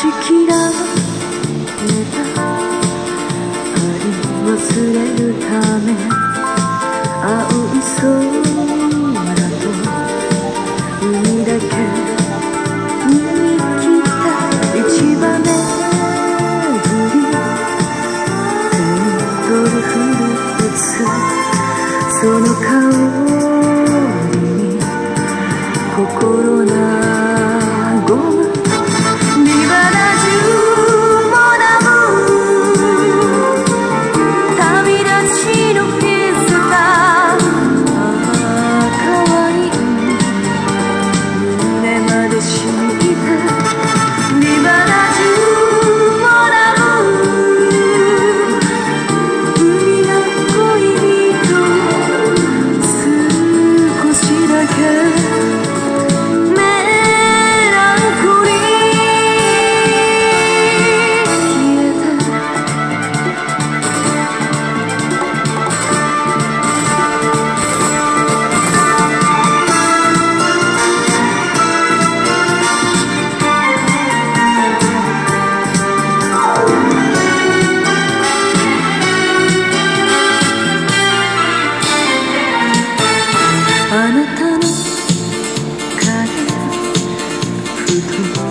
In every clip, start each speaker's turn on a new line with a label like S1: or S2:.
S1: きられた針忘れるため青い空と海だけその香りに心な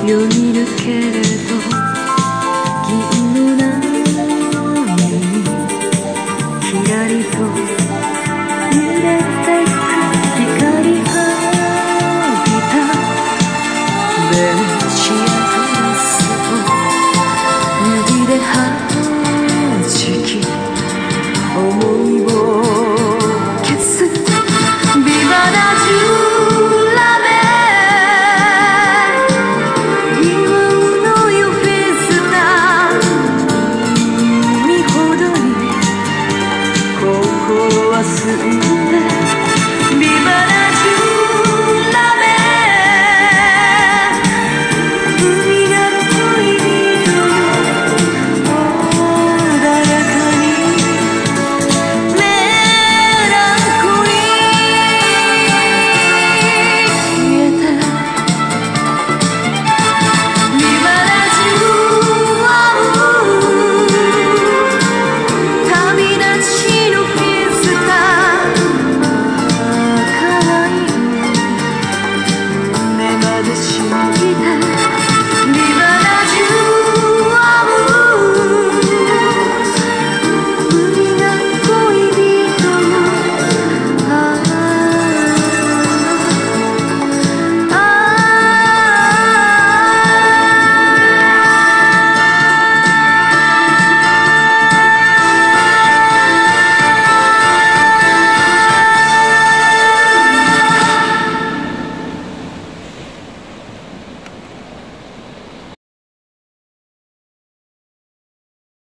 S1: よぎるけれど銀のにひらりと